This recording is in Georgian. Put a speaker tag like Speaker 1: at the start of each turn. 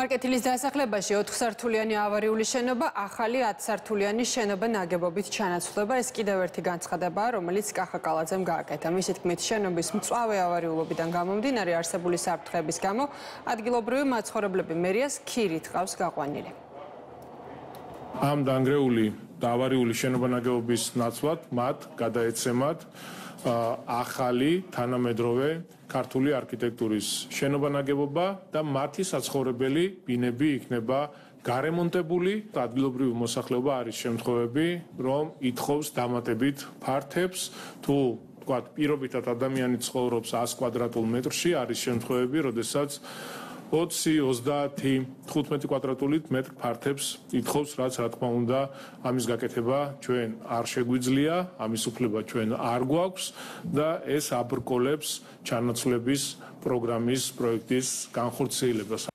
Speaker 1: მარკეტილის დასახლებაში 4 სართულიანი ავარიული შენობა ახალი 10 სართულიანი შენობა ნაგებობით ჩანაცვლება. ეს კიდევ ერთი განცხადებაა, რომელიც კახაკალაძემ გააკეთა. მისი თქმით, შენობის მწვავე ავარიულობიდან გამომდინარე არსებული საფრთხების გამო ადგილობრივი მაცხოვრებლები მერიას ქირით ყავს გაყვანილი.
Speaker 2: ამ დანგრეული და ავარიული შენობა ნაგებობის ნაცვლად მათ გადაეცემათ ახალი თანამედროვე ქართული არქიტექტურის შენობა ნაგებობა და მათი საცხოვრებელი ბინები იქნება გარემონტებული. ადგილობრივი მოსახლეობა არის შემთხვევები რომ ითხოვს დამატებით ფართებს. თუ თქვათ პირობითად ადამიანი ცხოვრობს 100 კვადრატულ მეტრში არის შემთხვევები როდესაც 20-30 15 კვადრატული მეტრ ფართებს ითხოვს, რაც რა თქმა უნდა, ამის გაკეთება ჩვენ არ შეგვიძლია, ამის უფლება ჩვენ არ გვაქვს და ეს აბრკოლებს ჩანაცვლების პროგრამის პროექტის განხორციელებას.